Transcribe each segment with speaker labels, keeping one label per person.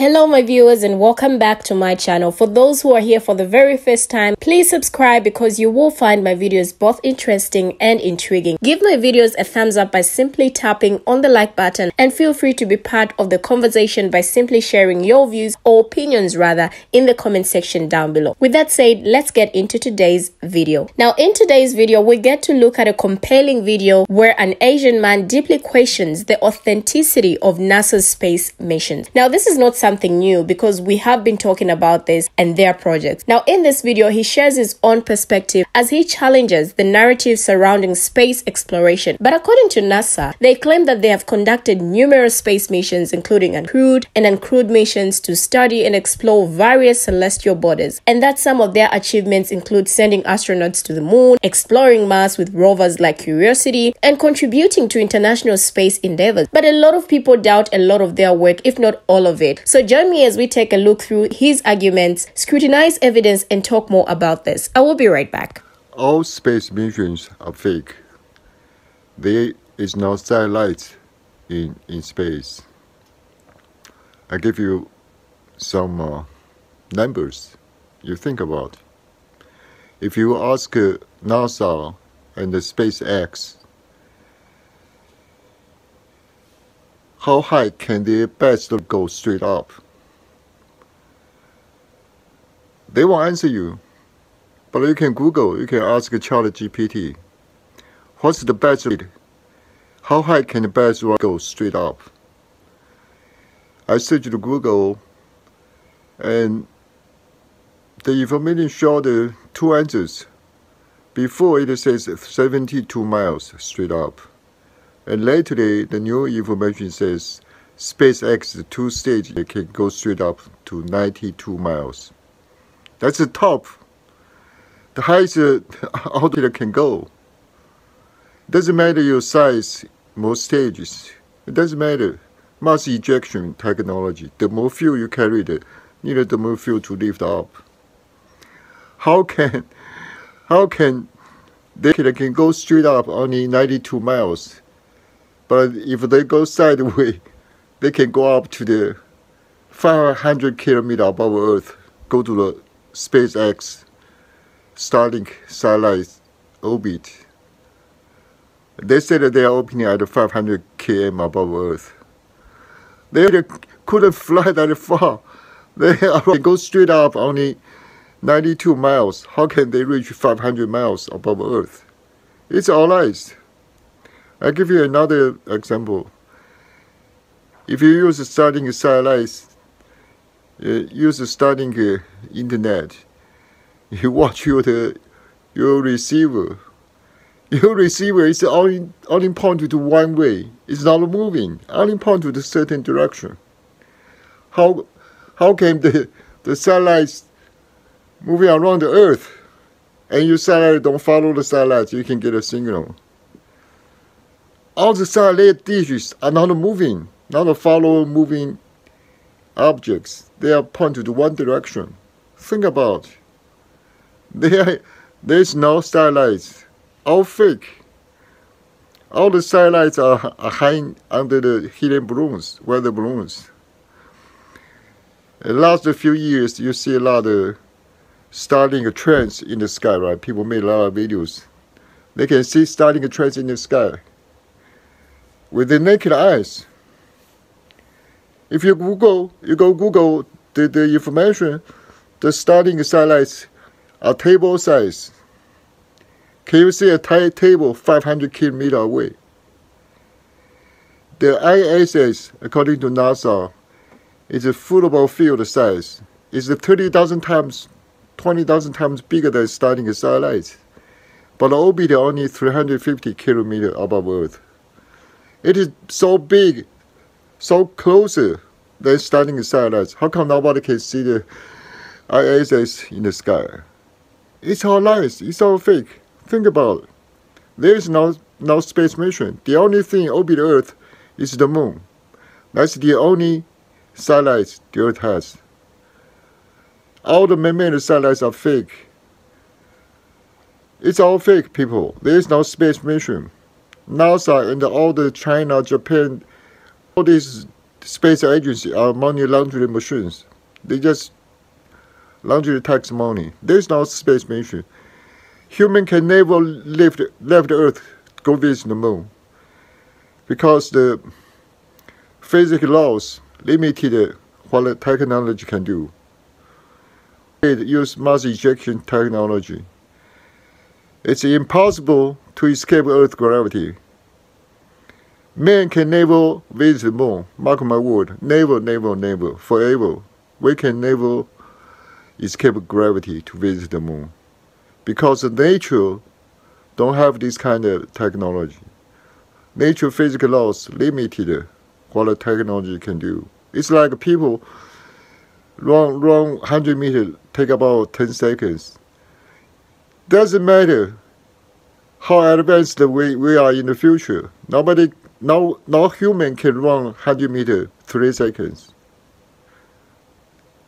Speaker 1: Hello, my viewers, and welcome back to my channel. For those who are here for the very first time, please subscribe because you will find my videos both interesting and intriguing. Give my videos a thumbs up by simply tapping on the like button and feel free to be part of the conversation by simply sharing your views or opinions rather in the comment section down below. With that said, let's get into today's video. Now, in today's video, we get to look at a compelling video where an Asian man deeply questions the authenticity of NASA's space missions. Now, this is not something new because we have been talking about this and their projects. Now, in this video, he shares his own perspective as he challenges the narrative surrounding space exploration. But according to NASA, they claim that they have conducted numerous space missions, including uncrewed and uncrewed missions to study and explore various celestial bodies, and that some of their achievements include sending astronauts to the moon, exploring Mars with rovers like Curiosity, and contributing to international space endeavors. But a lot of people doubt a lot of their work, if not all of it. So join me as we take a look through his arguments, scrutinize evidence, and talk more about this. I will be right back.
Speaker 2: All space missions are fake. There is no satellite in, in space. I give you some uh, numbers you think about. If you ask uh, NASA and the SpaceX how high can the best go straight up? They won't answer you. But you can Google, you can ask ChatGPT, what's the best? How high can the best go straight up? I searched Google and the information showed the two answers. Before it says 72 miles straight up. And lately, the new information says SpaceX two stage can go straight up to 92 miles. That's the top. The highest uh, altitude can go. Doesn't matter your size, more stages. It doesn't matter. Mass ejection technology. The more fuel you carry, the need the more fuel to lift up. How can, how can they can go straight up only 92 miles? But if they go sideways, they can go up to the 500 kilometer above Earth, go to the SpaceX Starlink satellite orbit. They said that they are opening at 500 km above Earth. They couldn't fly that far. They go straight up only 92 miles. How can they reach 500 miles above Earth? It's all lies. I'll give you another example. If you use Starlink satellites, uh, use Starlink uh, internet, you watch your, uh, your receiver. Your receiver is only, only pointed to one way. It's not moving, only pointed to a certain direction. How, how can the, the satellites moving around the Earth and your satellite don't follow the satellite, you can get a signal all the satellite dishes are not moving, not follow moving objects. They are pointed one direction. Think about there, there's no satellites, all fake. All the satellites are, are hiding under the helium balloons, weather balloons. In the last few years, you see a lot of Starlink trains in the sky, right? People made a lot of videos. They can see Starlink trains in the sky with the naked eyes. If you Google, you go Google the, the information, the Starlink satellites are table size. Can you see a table 500 kilometer away? The ISS, according to NASA, is a football field size. It's 30,000 times, 20,000 times bigger than Starlink satellites. But orbit only 350 kilometers above Earth. It is so big, so closer than Starlink satellites. How come nobody can see the ISS in the sky? It's all lies. It's all fake. Think about it. There is no, no space mission. The only thing orbit Earth is the moon. That's the only satellites the Earth has. All the man-made satellites are fake. It's all fake, people. There is no space mission. NASA and all the China, Japan, all these space agency are money laundering machines. They just launder tax money. There's no space mission. Human can never leave the, the Earth, go visit the moon, because the physics laws limited what the technology can do. It use mass ejection technology. It's impossible to escape Earth gravity. Man can never visit the moon. Mark my word. Never, never, never. Forever. We can never escape gravity to visit the moon. Because nature don't have this kind of technology. Nature physical laws limited what technology can do. It's like people run run 100 meters take about 10 seconds. Doesn't matter how advanced we, we are in the future. Nobody, no, no human can run 100 meters three seconds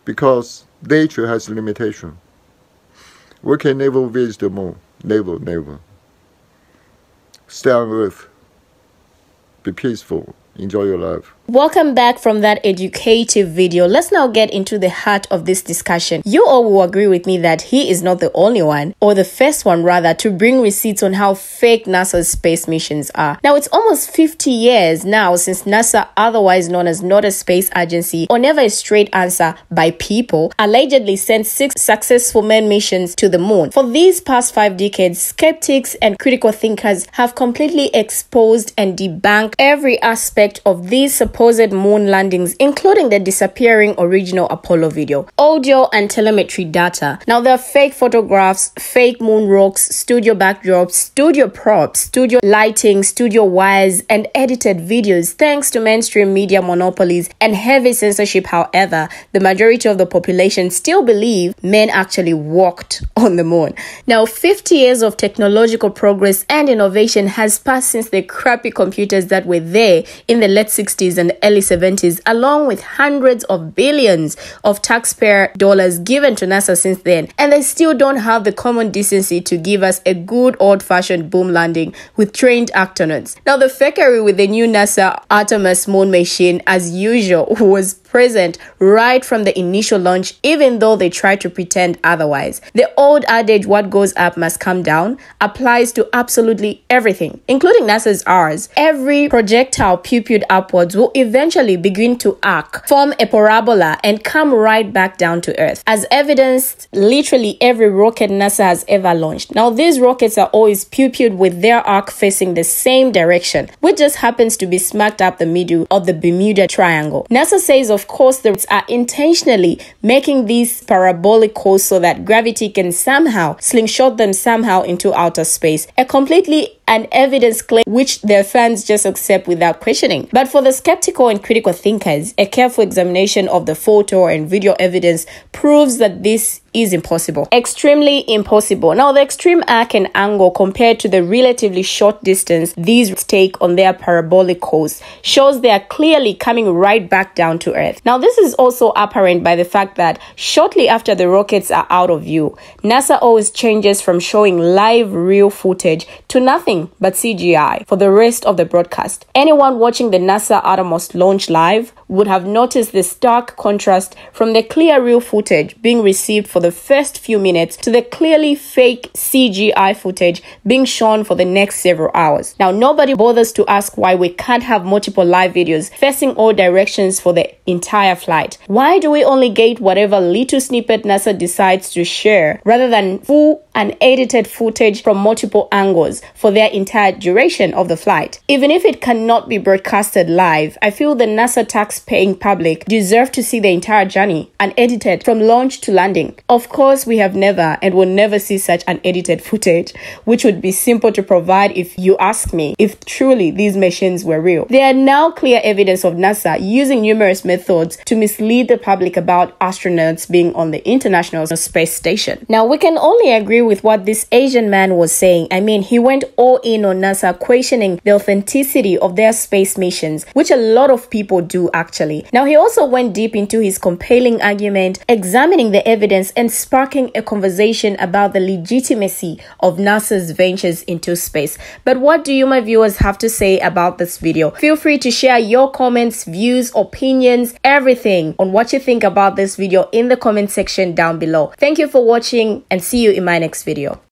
Speaker 2: because nature has limitation. We can never visit the moon. Never, never. Stay on Earth. Be peaceful. Enjoy your life.
Speaker 1: Welcome back from that educative video. Let's now get into the heart of this discussion. You all will agree with me that he is not the only one, or the first one rather, to bring receipts on how fake NASA's space missions are. Now, it's almost 50 years now since NASA, otherwise known as not a space agency, or never a straight answer by people, allegedly sent six successful manned missions to the moon. For these past five decades, skeptics and critical thinkers have completely exposed and debunked every aspect of these supposed moon landings, including the disappearing original Apollo video, audio and telemetry data. Now, there are fake photographs, fake moon rocks, studio backdrops, studio props, studio lighting, studio wires, and edited videos thanks to mainstream media monopolies and heavy censorship. However, the majority of the population still believe men actually walked on the moon. Now, 50 years of technological progress and innovation has passed since the crappy computers that were there in the late 60s and early 70s, along with hundreds of billions of taxpayer dollars given to NASA since then. And they still don't have the common decency to give us a good old fashioned boom landing with trained astronauts. Now, the fakery with the new NASA Artemis moon machine, as usual, was present right from the initial launch, even though they try to pretend otherwise. The old adage, what goes up must come down, applies to absolutely everything, including NASA's R's. Every projectile pupilled upwards will eventually begin to arc, form a parabola, and come right back down to Earth, as evidenced literally every rocket NASA has ever launched. Now, these rockets are always pupilled with their arc facing the same direction, which just happens to be smacked up the middle of the Bermuda Triangle. NASA says, of of course, the are intentionally making these parabolic courses so that gravity can somehow slingshot them somehow into outer space. A completely an evidence claim which their fans just accept without questioning. But for the skeptical and critical thinkers, a careful examination of the photo and video evidence proves that this is impossible. Extremely impossible. Now, the extreme arc and angle compared to the relatively short distance these take on their parabolic course shows they are clearly coming right back down to Earth. Now, this is also apparent by the fact that shortly after the rockets are out of view, NASA always changes from showing live real footage to nothing but CGI for the rest of the broadcast. Anyone watching the NASA Artemis launch live would have noticed the stark contrast from the clear real footage being received for the first few minutes to the clearly fake CGI footage being shown for the next several hours. Now, nobody bothers to ask why we can't have multiple live videos facing all directions for the entire flight. Why do we only get whatever little snippet NASA decides to share rather than full and edited footage from multiple angles for their entire duration of the flight? Even if it cannot be broadcasted live, I feel the NASA tax paying public deserve to see the entire journey unedited from launch to landing. Of course, we have never and will never see such unedited footage, which would be simple to provide if you ask me if truly these machines were real. There are now clear evidence of NASA using numerous methods to mislead the public about astronauts being on the International Space Station. Now, we can only agree with what this Asian man was saying. I mean, he went all all in on NASA questioning the authenticity of their space missions, which a lot of people do actually. Now, he also went deep into his compelling argument, examining the evidence and sparking a conversation about the legitimacy of NASA's ventures into space. But what do you, my viewers, have to say about this video? Feel free to share your comments, views, opinions, everything on what you think about this video in the comment section down below. Thank you for watching and see you in my next video.